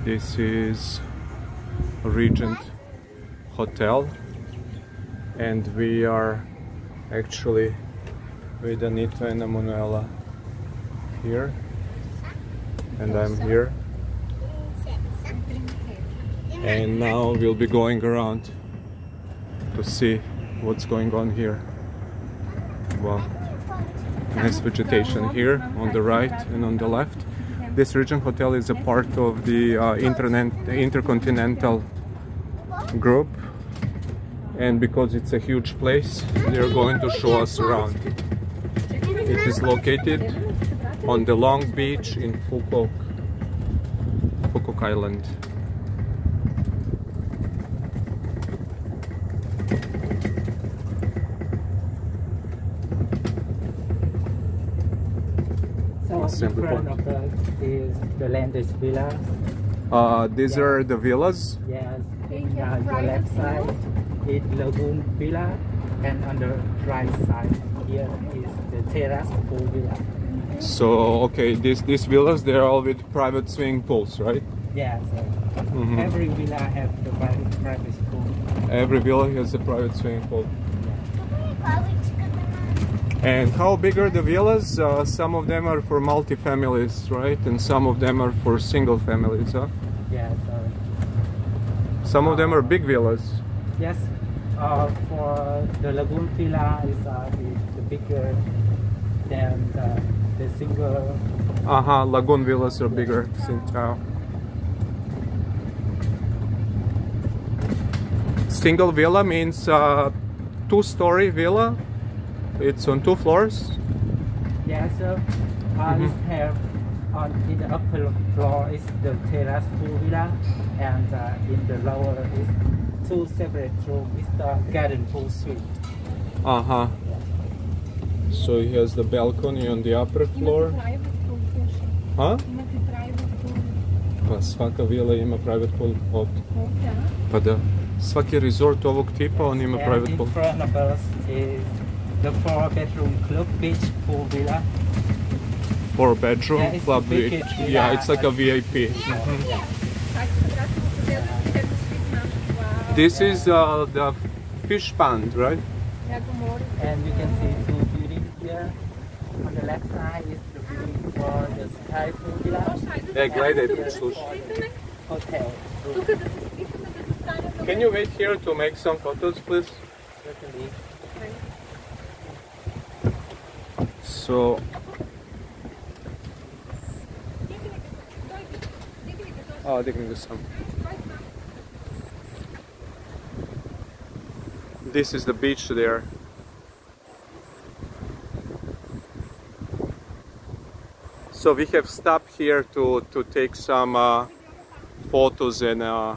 This is Regent Hotel and we are actually with Anita and Emanuela here and I'm here and now we'll be going around to see what's going on here. Wow, nice vegetation here on the right and on the left. This Regent Hotel is a part of the uh, Intercontinental Group and because it's a huge place they're going to show us around. It is located on the Long Beach in Phu Quoc, Phuket Island. So Assembly in front point. of us is the Landis Villa. Uh, these are the villas. Yes. On uh, your left side is Lagoon Villa, and on the right side here is the Terrace Pool Villa. So okay, these these villas they're all with private swimming pools, right? Yeah. So Mhm. every villa have the private private pool. Every villa has a private swimming pool. Yeah. And how big are the villas? Uh, some of them are for multi-families, right? And some of them are for single families, huh? Yeah. So Some of them are big villas. yes. Uh, for the Lagoon Villa is uh, the, the bigger than the, the single. Uh-huh, lagoon villas are bigger. Single villa means uh, two-story villa. It's on two floors. Yeah, so uh, Mhm. it have on in the upper floor is the terrace pool villa, and uh, in the lower is two separate rooms. It's the garden pool suite. Uh-huh. So he has the balcony on the upper floor. Huh? Pa svaka vila ima private pool ovdje. Pa da. Svaki resort ovog tipa on ima And private in pool. Front of us is the four bedroom club beach pool villa. Four bedroom Yeah, club beach. villa. Yeah, it's like a VIP. Yeah. This is uh, the fish pond, right? And you can see two buildings here. On the left side is the building for the sky pool villa. Gledaj, slušaj. Hotel. Can you wait here to make some photos, please? Certainly. So, oh, they can do some. This is the beach there. So we have stopped here to, to take some uh, photos and uh,